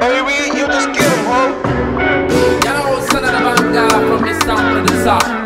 Baby, you just get 'em, ho. Yo, son of the banger from the sound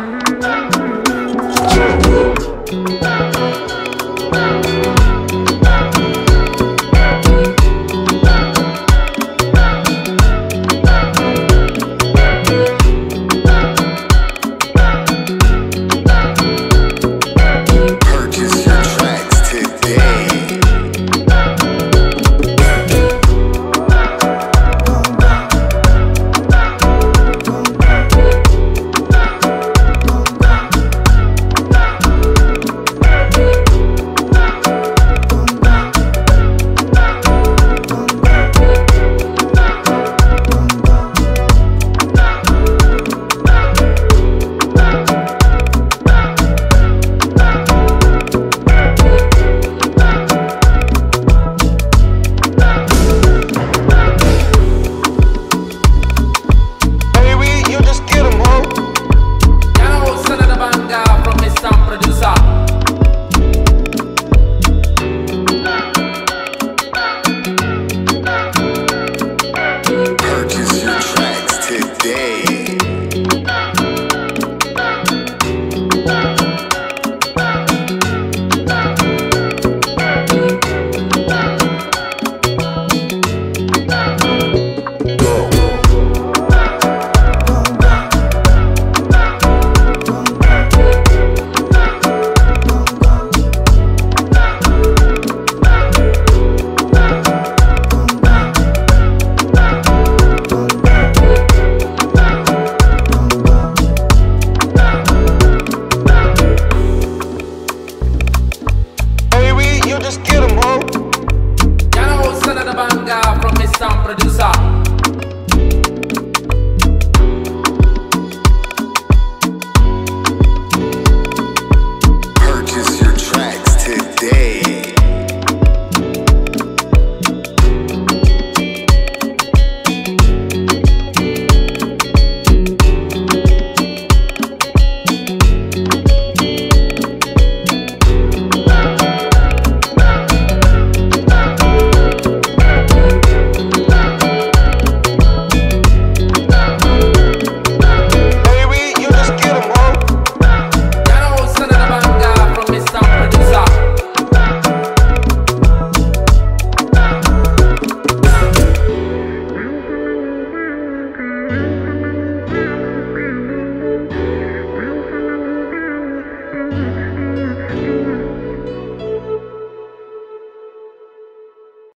banger from.